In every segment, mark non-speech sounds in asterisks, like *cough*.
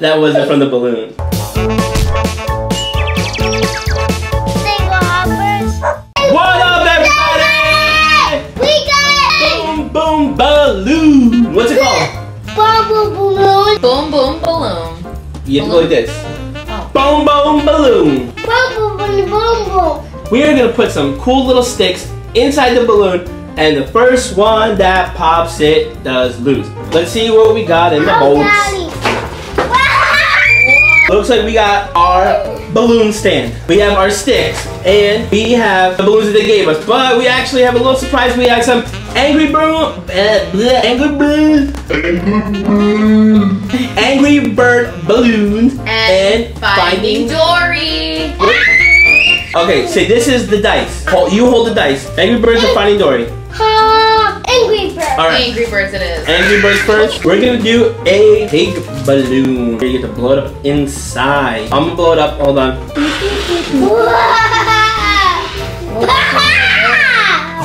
That wasn't from the balloon. What up, everybody? We got Boom, boom, balloon. What's it called? bubble balloon. Boom, boom, balloon. You have to go like this. Oh. Boom, boom, balloon. Bubble balloon, boom boom. We are gonna put some cool little sticks inside the balloon, and the first one that pops it does lose. Let's see what we got in the Oh, bolts. Daddy. Looks like we got our balloon stand. We have our sticks, and we have the balloons that they gave us. But we actually have a little surprise. We have some Angry Bird, uh, bleh, Angry Bird, Angry Bird balloons, And, Finding Dory. Okay, so this is the dice. You hold the dice. Angry Birds are Finding Dory. Ha, Angry Bird. All right. Angry Birds it is. Angry Birds first. We're gonna do a big balloon. You get to blow it up inside. I'm gonna blow it up. Hold on. *laughs*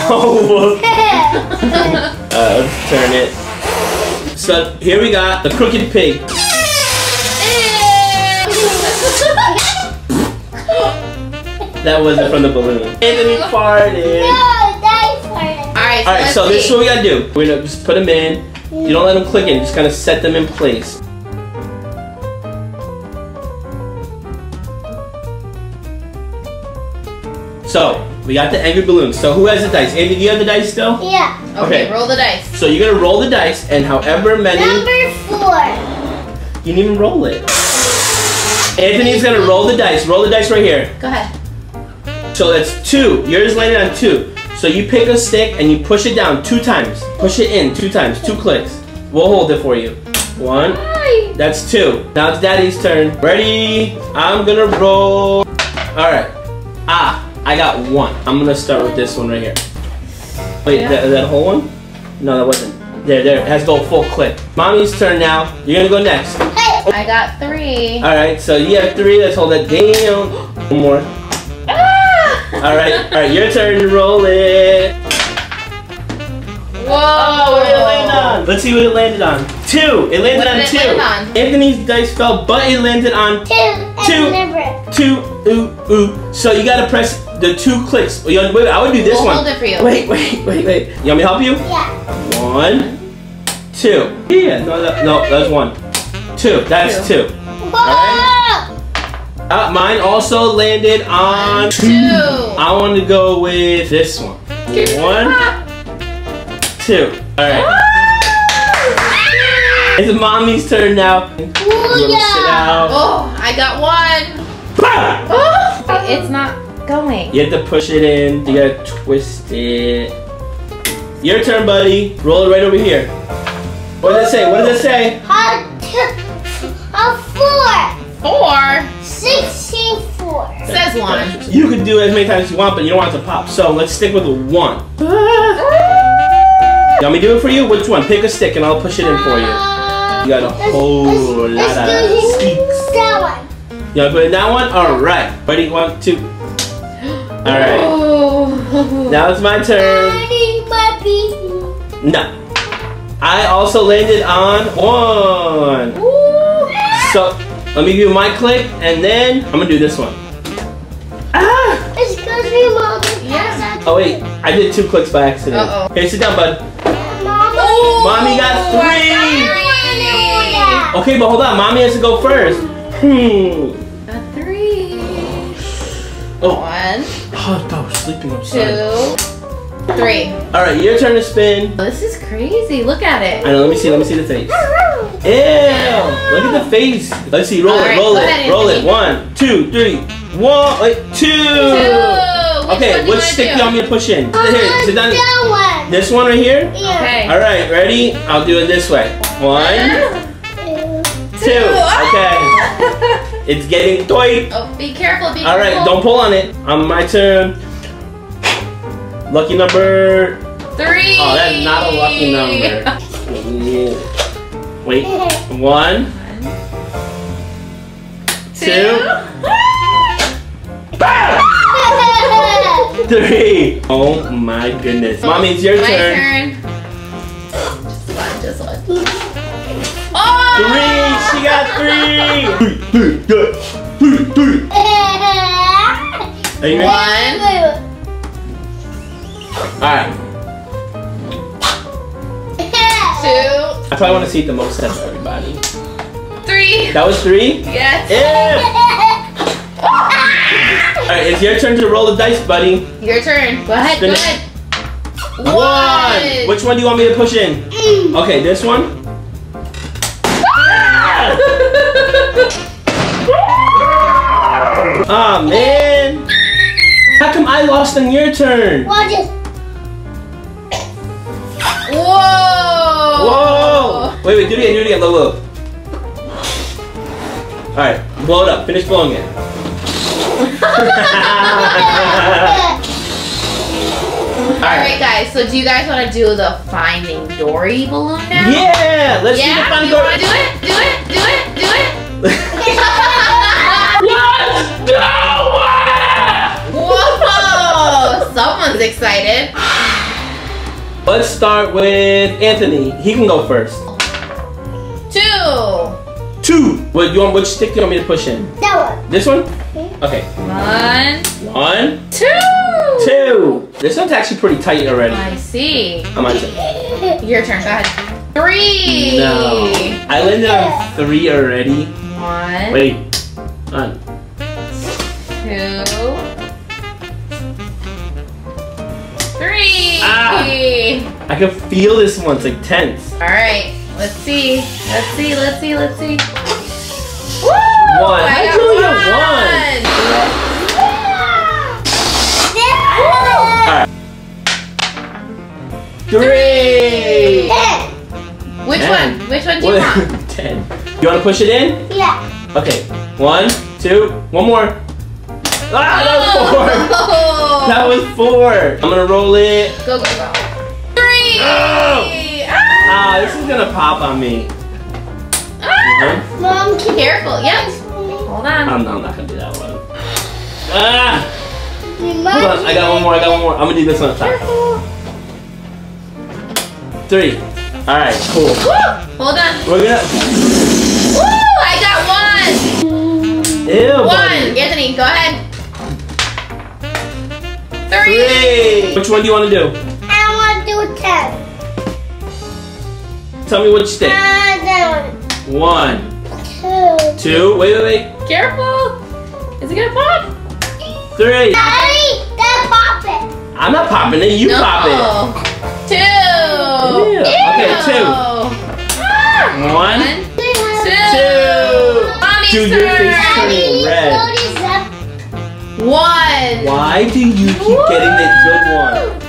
Oh, *laughs* uh, let's turn it. So here we got the crooked pig. *laughs* That wasn't from the balloon. And Anthony farted. No, Daddy farted. Alright, so, All right, this is what we gotta do. We're gonna just put them in. You don't let them click in. Just kind of set them in place. So we got the angry balloons. So who has the dice? Andy, do you have the dice still? Yeah. Okay, okay. roll the dice. So you're gonna roll the dice, and however many Number four. you didn't even roll it. Anthony's gonna roll the dice. Roll the dice right here. Go ahead. So that's two. Yours landed on two. So you pick a stick and you push it down two times. Push it in two times, two clicks. We'll hold it for you. One. That's two. Now it's Daddy's turn. Ready? I'm gonna roll. All right. Ah, I got one. I'm gonna start with this one right here. Wait, Yeah. that, that whole one? No, that wasn't. There, there. It has to go full click. Mommy's turn now. You're gonna go next. Hey. I got three. All right. So you have three. Let's hold that down. *gasps* One more. All right. All right. Your turn. Roll it. Whoa! Oh, what did it land on? Let's see what it landed on. Two. It landed What on did it two. land on? Anthony's dice fell, but it landed on Two. and Two. Two. Ooh, ooh. So you gotta press the two clicks. Wait, wait, I would do this We'll one. hold it for you. Wait, wait, wait, wait. You want me to help you? Yeah. One, two. Yeah, no, that, no, that's one. Two. That's two. Whoa. Uh, mine also landed on Two. I want to go with this one. One, two. All right. It's mommy's turn now. We're sit out. Oh, I got one. Oh, it's not going. You have to push it in. You gotta twist it. Your turn, buddy. Roll it right over here. What does it say? What does it say? A two. A four. Four Sixteen four. says one. You can do it as many times as you want, but you don't want it to pop. So let's stick with a one. Ah. You want me to do it for you? Which one? Pick a stick and I'll push it in for you. You got a whole lot let's of do sticks. That one. You want to put it in that one? Alright. Ready? One, two. *gasps* Alright. Oh. Now it's my turn. Daddy, puppy. No. I also landed on one. So let me do my click and then I'm gonna do this one. Ah! Excuse me, mom. Yeah. Oh wait, I did two clicks by accident. Uh-oh. Okay, sit down, bud. Mama. Mommy got three. Yeah. Okay, but hold on, mommy has to go first. Hmm. A three. Oh, One, oh, I was sleeping. I'm sorry. two, three. All right, your turn to spin. Oh, this is crazy. Look at it. I know. Let me see. Let me see the face. Ew! Look at the face. Let's see. Roll All it. roll it. ahead, roll it. Anthony. One, two, three. One. Wait, two. Two. Which Okay, one which you stick do wanna you want me to push in? Here, sit down. That one. This one right here? Yeah. Okay. All right, ready? I'll do it this way. One, two. *laughs* Okay. It's getting tight. Oh, be careful. Be All right, careful. don't pull on it. On my turn. Lucky number. Three. Oh, that's not a lucky number. *laughs* Yeah. Wait. One, two, three. Oh my goodness. Mommy, it's your My turn. turn. Just one, just one. Oh! Three. She got three. Are you? One, Alright. two, I probably want to see it the most out of everybody. three. That was three? Yes. Yeah! *laughs* Alright, it's your turn to roll the dice, buddy. Your turn. Go ahead. Spin Go ahead. One! Which one do you want me to push in? Okay, this one? *laughs* Ah man! How come I lost on your turn? Watch Wait, wait, do it again, do it again, look, look. Alright, blow it up, finish blowing it. *laughs* All right, guys. So, do you guys want to do the Finding Dory balloon now? Yeah! Let's the Yeah. fun You want to do it? Do it. Do it. *laughs* Do it. Whoa! Someone's excited. Let's start with Anthony. He can go first. What you want? Which stick do you want me to push in? That one. This one? Okay. One, One, two. two. Two. This one's actually pretty tight already. I see. I'm on two. *laughs* Your turn. Go ahead. Three. No. I landed on three already. One, Wait. One. two, three. Ah. I can feel this one. It's like tense. All right. Let's see. Let's see. Let's see. Let's see. Woo! One. I How'd got you only get one. Three. Which Ten. one? Which one do you What- want? *laughs* Ten. You want to push it in? Yeah. Okay. One, two, one more. Ah, that was four. Oh. *laughs* That was four. I'm gonna roll it. Go, go, go. Three. Oh. Ah, this is gonna pop on me. Ah. Uh-huh. Mom, can Careful. Yep. Hold on. I'm, I'm not gonna do that one. Ah! Hold on, I got one more, I got one more. I'm gonna do this one on top. Three. Alright, cool. Woo! Hold on. We're gonna. Woo! I got one. Ew, One. buddy. Anthony, go ahead. Three. Three. Which one do you wanna do? I want to do ten. Tell me which stick. Uh, One, one. Two. two, wait, wait, wait. Careful. Is it gonna pop? Three. Daddy, that pop it. I'm not popping it, you no. pop it. Two. Ew. Okay, two. Ah. One, One, Two. two. Mommy's Dude, your face is turn. turning red. One. Why do you keep getting the good one? One.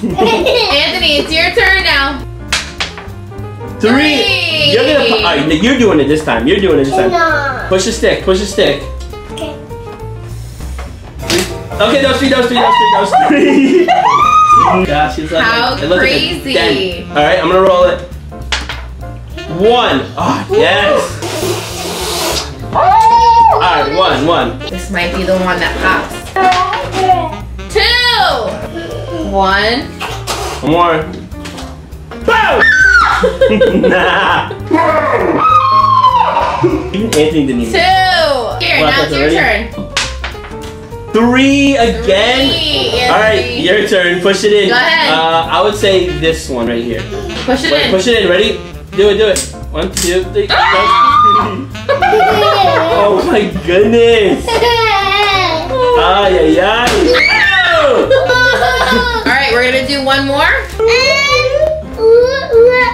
*laughs* Anthony, it's your turn now. Three. Three. You're gonna. Alright, you're doing it this time. You're doing it this time. No. Push the stick. Push the stick. Okay. Okay, that was three. That was three. That was three. That was three. *laughs* Gosh, it's like How it looks crazy. Like. All right, I'm gonna roll it. One. Oh yes. All right, one, one. This might be the one that pops. Two. One. One more. Boom! nah. Even Anthony didn't even. Two. Here, What, now it's your already? turn. Three again. Three, All right, your turn. Push it in. Go ahead. Uh, I would say this one right here. Push it Wait, in. push it in. Ready? Do it. Do it. One, two, three. go. *laughs* oh my goodness. *laughs* Ay, ay, ay. *laughs* All right, we're gonna do one more.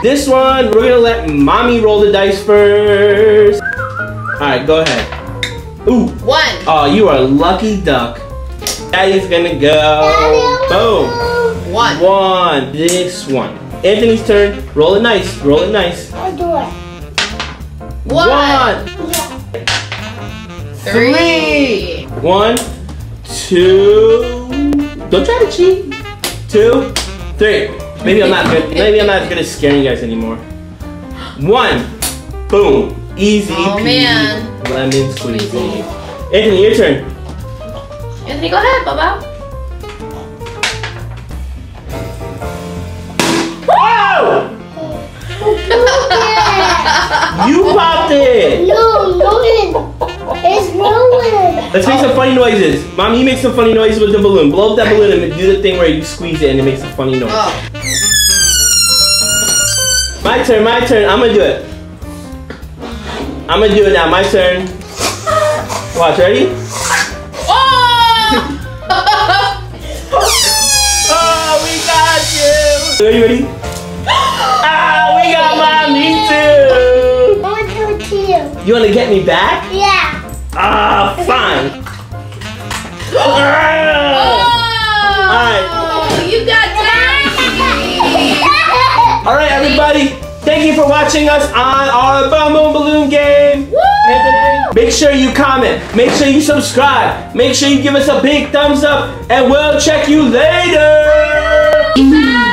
This one, we're gonna let mommy roll the dice first. All right, go ahead. Ooh. One. Oh, you are a lucky duck. Daddy's gonna go. Boom. One. One. This one. Anthony's turn. Roll it nice. Roll it nice. I'll do it. One. One. Three. One, two. Don't try to cheat two, three. Maybe I'm not good. *laughs* Maybe I'm not good at scaring you guys anymore. One, boom, easy oh, peasy, man. lemon squeezy. Anthony, your turn. Anthony, go ahead, Bubba. *laughs* you popped it! No, no, it's ruined. Let's make some funny noises. Mom, you make some funny noises with the balloon. Blow up that balloon and do the thing where you squeeze it and it makes a funny noise. Oh. My turn, my turn. I'm gonna do it. I'm gonna do it now. My turn. Watch, ready? Oh! *laughs* Oh, we got you. Ready, ready? Ah, we got mommy too. I want to do to you. You wanna get me back? Yeah. Ah, fine. Oh! You got! All right, everybody. Thank you for watching us on our Boom Boom Balloon game. Make sure you comment. Make sure you subscribe. Make sure you give us a big thumbs up. And we'll check you later. Out!